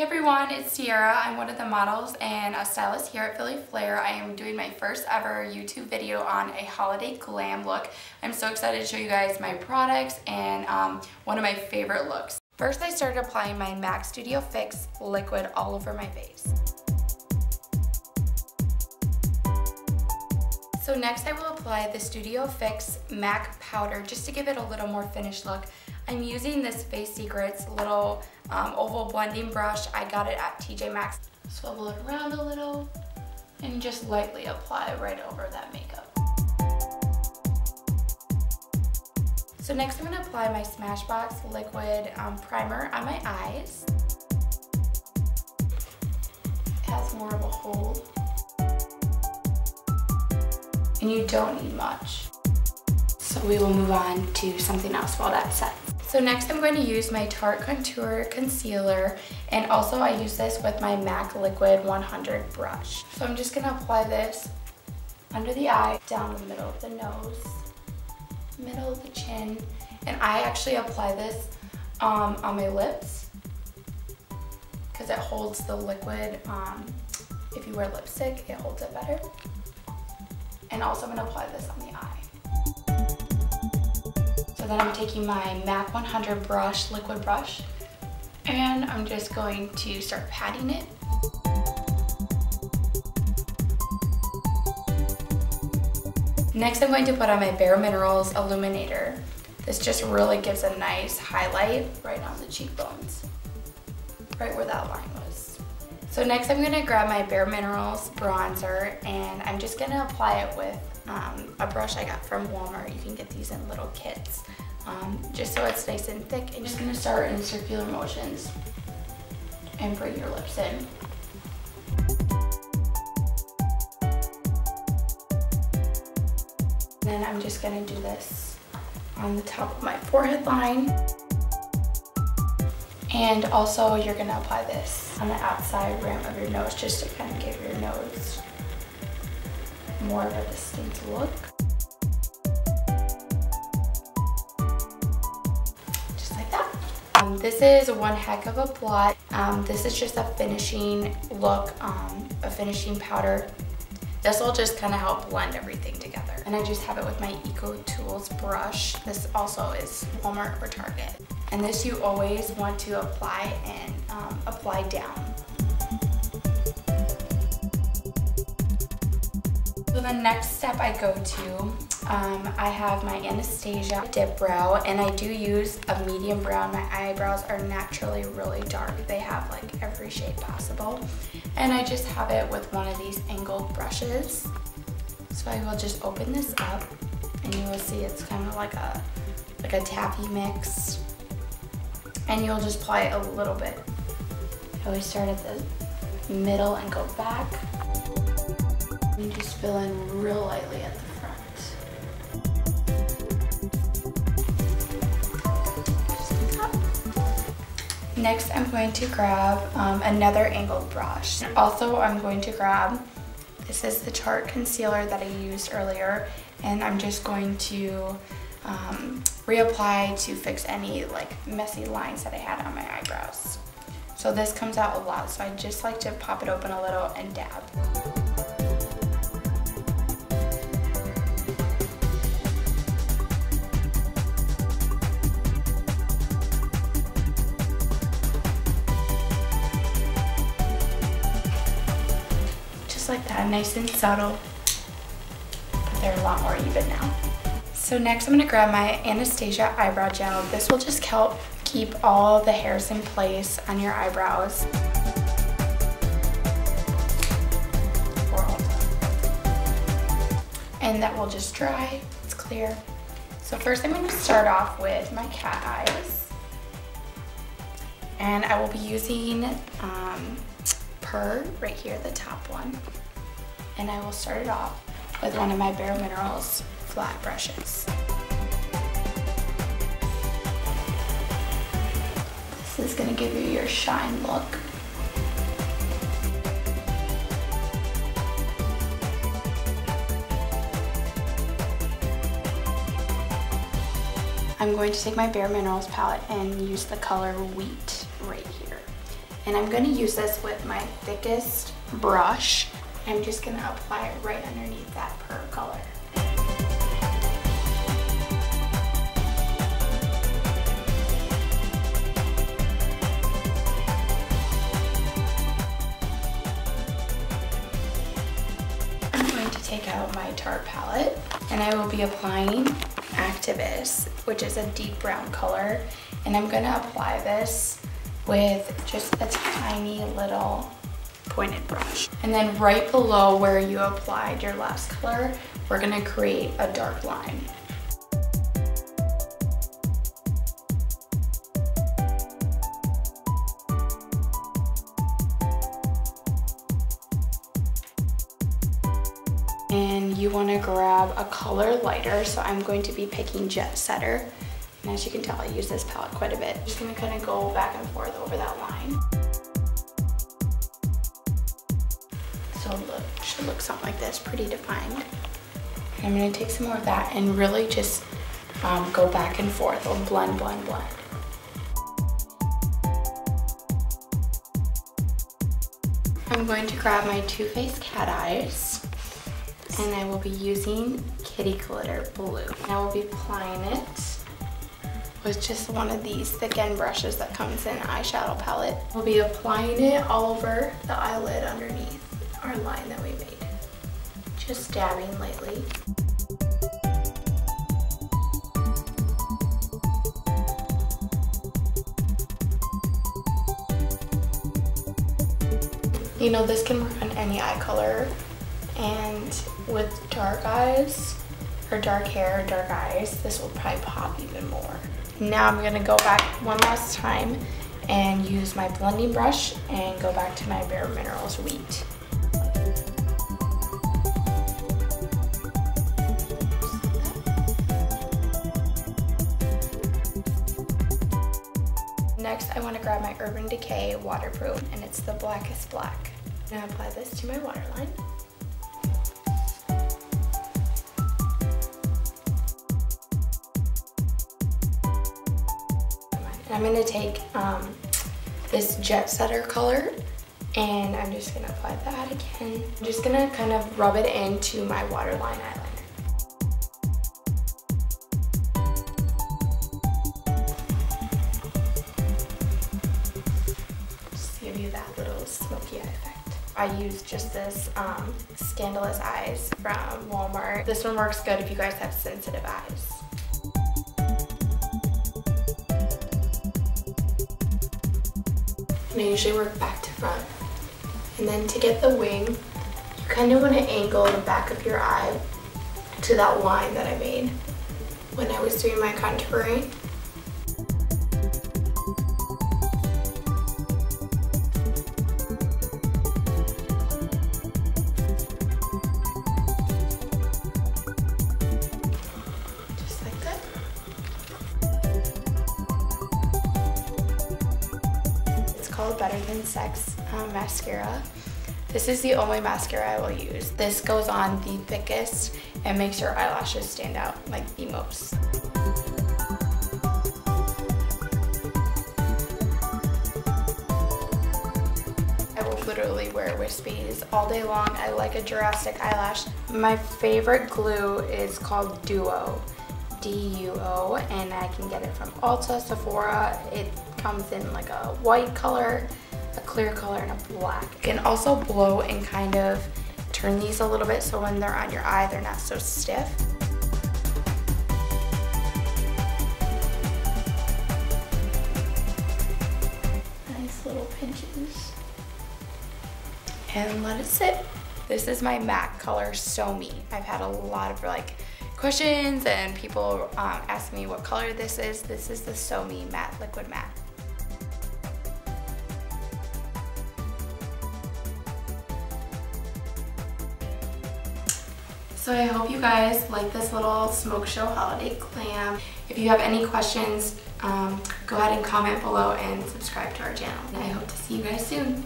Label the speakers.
Speaker 1: Hey everyone, it's Cierra. I'm one of the models and a stylist here at Filly Flair. I am doing my first ever YouTube video on a holiday glam look. I'm so excited to show you guys my products and um, one of my favorite looks. First I started applying my MAC Studio Fix liquid all over my face. So next I will apply the Studio Fix MAC powder just to give it a little more finished look. I'm using this Face Secrets little um, oval blending brush. I got it at TJ Maxx. Swivel it around a little and just lightly apply right over that makeup. So next I'm going to apply my Smashbox liquid um, primer on my eyes. It has more of a hold. And you don't need much. We will move on to something else while that sets. So next I'm going to use my Tarte Contour Concealer and also I use this with my MAC Liquid 100 brush. So I'm just going to apply this under the eye, down the middle of the nose, middle of the chin, and I actually apply this um, on my lips because it holds the liquid. Um, if you wear lipstick, it holds it better. And also I'm going to apply this on the eye then I'm taking my MAC 100 brush, liquid brush, and I'm just going to start patting it. Next, I'm going to put on my Bare Minerals Illuminator. This just really gives a nice highlight right on the cheekbones, right where that line. So next I'm gonna grab my Bare Minerals bronzer and I'm just gonna apply it with um, a brush I got from Walmart. You can get these in little kits um, just so it's nice and thick. I'm just gonna start in circular motions and bring your lips in. Then I'm just gonna do this on the top of my forehead line. And also you're gonna apply this on the outside rim of your nose just to kind of give your nose more of a distinct look. Just like that. Um, this is one heck of a blot. Um, this is just a finishing look, um, a finishing powder. This will just kind of help blend everything together. And I just have it with my Eco Tools brush. This also is Walmart or Target. And this you always want to apply and um, apply down. So the next step I go to, um, I have my Anastasia Dip Brow and I do use a medium brown. My eyebrows are naturally really dark. They have like every shade possible. And I just have it with one of these angled brushes. So I will just open this up and you will see it's kind of like a, like a taffy mix. And you'll just apply it a little bit. I always start at the middle and go back. You just fill in real lightly at the front. Next, I'm going to grab um, another angled brush. Also, I'm going to grab, this is the Tarte concealer that I used earlier, and I'm just going to um, reapply to fix any like messy lines that I had on my eyebrows. So this comes out a lot, so I just like to pop it open a little and dab. Just like that, nice and subtle. But they're a lot more even now. So next I'm gonna grab my Anastasia Eyebrow Gel. This will just help keep all the hairs in place on your eyebrows. And that will just dry, it's clear. So first I'm gonna start off with my cat eyes. And I will be using um, Purr right here, the top one and I will start it off with one of my Bare Minerals flat brushes. This is gonna give you your shine look. I'm going to take my Bare Minerals palette and use the color Wheat right here. And I'm gonna use this with my thickest brush. I'm just gonna apply it right underneath that Purr color. Out my Tarte palette and I will be applying Activist, which is a deep brown color. And I'm gonna apply this with just a tiny little pointed brush. And then right below where you applied your last color, we're gonna create a dark line. Grab a color lighter, so I'm going to be picking Jet Setter. And as you can tell, I use this palette quite a bit. I'm just gonna kind of go back and forth over that line. So look, should look something like this, pretty defined. And I'm gonna take some more of that and really just um, go back and forth or blend, blend, blend. I'm going to grab my Too Faced Cat Eyes and I will be using Kitty Glitter Blue. I will be applying it with just one of these thick end brushes that comes in eyeshadow palette. We'll be applying it all over the eyelid underneath our line that we made. Just dabbing lightly. You know, this can work on any eye color and with dark eyes or dark hair or dark eyes, this will probably pop even more. Now I'm gonna go back one last time and use my blending brush and go back to my Bare Minerals Wheat. Next, I want to grab my Urban Decay Waterproof, and it's the Blackest Black. I'm gonna apply this to my waterline. I'm gonna take um, this Jet Setter color and I'm just gonna apply that again. I'm just gonna kind of rub it into my waterline eyeliner. Just give you that little smoky eye effect. I use just this um, Scandalous Eyes from Walmart. This one works good if you guys have sensitive eyes. And I usually work back to front. And then to get the wing, you kind of want to angle the back of your eye to that line that I made when I was doing my contouring. Better Than Sex um, mascara. This is the only mascara I will use. This goes on the thickest and makes your eyelashes stand out like the most. I will literally wear wispies all day long. I like a Jurassic eyelash. My favorite glue is called Duo. D-U-O and I can get it from Ulta, Sephora. It comes in like a white color, a clear color, and a black. You can also blow and kind of turn these a little bit so when they're on your eye, they're not so stiff. Nice little pinches. And let it sit. This is my MAC color So Me. I've had a lot of like questions and people um, ask me what color this is. This is the So Me Matte Liquid Matte. So I hope you guys like this little smoke show holiday glam. If you have any questions, um, go ahead and comment below and subscribe to our channel. And I hope to see you guys soon.